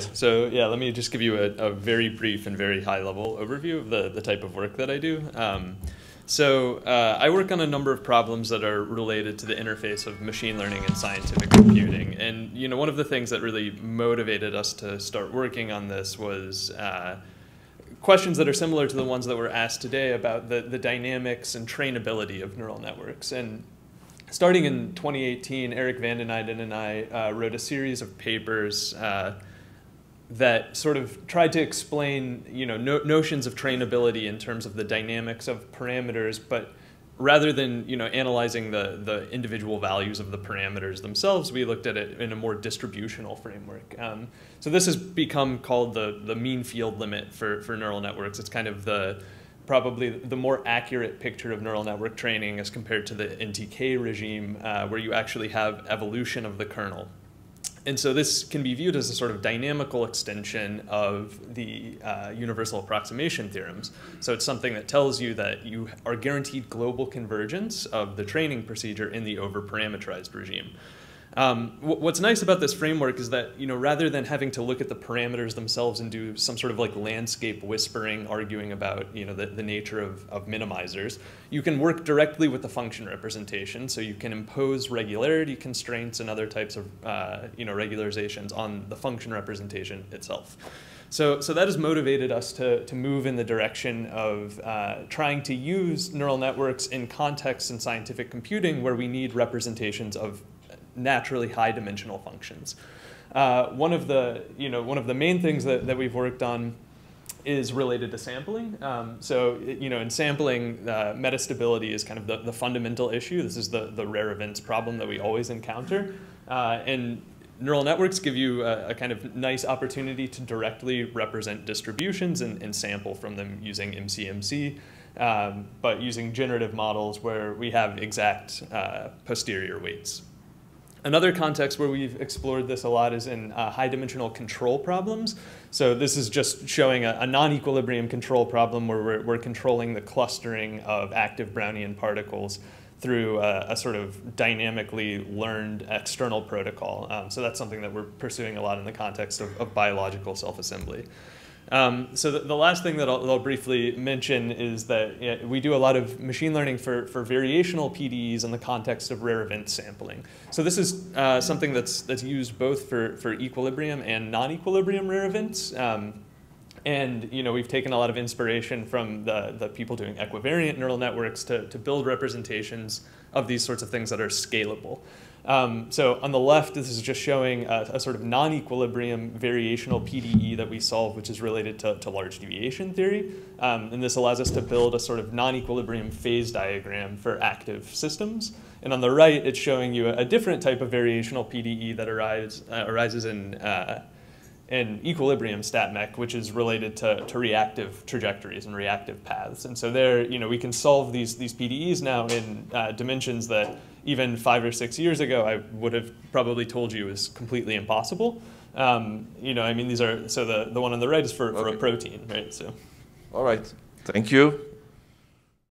So yeah, let me just give you a, a, very brief and very high level overview of the, the type of work that I do. Um, so uh, I work on a number of problems that are related to the interface of machine learning and scientific computing. And you know, one of the things that really motivated us to start working on this was uh, questions that are similar to the ones that were asked today about the, the dynamics and trainability of neural networks. And starting in 2018, Eric van den and I uh, wrote a series of papers uh, that sort of tried to explain you know no, notions of trainability in terms of the dynamics of parameters, but rather than you know analyzing the the individual values of the parameters themselves, we looked at it in a more distributional framework. Um, so this has become called the the mean field limit for for neural networks. It's kind of the probably the more accurate picture of neural network training as compared to the NTK regime, uh, where you actually have evolution of the kernel. And so this can be viewed as a sort of dynamical extension of the uh, universal approximation theorems. So it's something that tells you that you are guaranteed global convergence of the training procedure in the over-parameterized regime. Um, what's nice about this framework is that you know rather than having to look at the parameters themselves and do some sort of like landscape whispering, arguing about you know the, the nature of, of minimizers, you can work directly with the function representation. So you can impose regularity constraints and other types of uh, you know regularizations on the function representation itself. So, so that has motivated us to, to move in the direction of uh, trying to use neural networks in contexts in scientific computing where we need representations of naturally high dimensional functions. Uh, one of the you know one of the main things that, that we've worked on is related to sampling. Um, so you know in sampling, uh, metastability is kind of the, the fundamental issue. This is the the rare events problem that we always encounter, uh, and neural networks give you a, a, kind of nice opportunity to directly represent distributions and, and sample from them using MCMC. Um, but using generative models where we have exact uh, posterior weights. Another context where we've explored this a lot is in uh, high dimensional control problems. So this is just showing a, a non-equilibrium control problem where we're, we're, controlling the clustering of active Brownian particles through a, a sort of dynamically learned external protocol. Um, so that's something that we're pursuing a lot in the context of, of biological self-assembly. Um, so the, the, last thing that I'll, I'll briefly mention is that you know, we do a lot of machine learning for, for variational PDEs in the context of rare event sampling. So this is uh, something that's, that's used both for, for equilibrium and non-equilibrium rare events. Um, and you know, we've taken a lot of inspiration from the, the people doing equivariant neural networks to, to build representations of these sorts of things that are scalable. Um, so on the left, this is just showing a, a sort of non-equilibrium variational PDE that we solve, which is related to, to large deviation theory. Um, and this allows us to build a sort of non-equilibrium phase diagram for active systems. And on the right, it's showing you a, a different type of variational PDE that arise, uh, arises in uh, in equilibrium StatMech, which is related to, to reactive trajectories and reactive paths. And so there, you know, we can solve these, these PDEs now in uh, dimensions that even five or six years ago I would have probably told you is completely impossible. Um, you know, I mean, these are, so the, the one on the right is for, for a protein, right? So. All right. Thank you.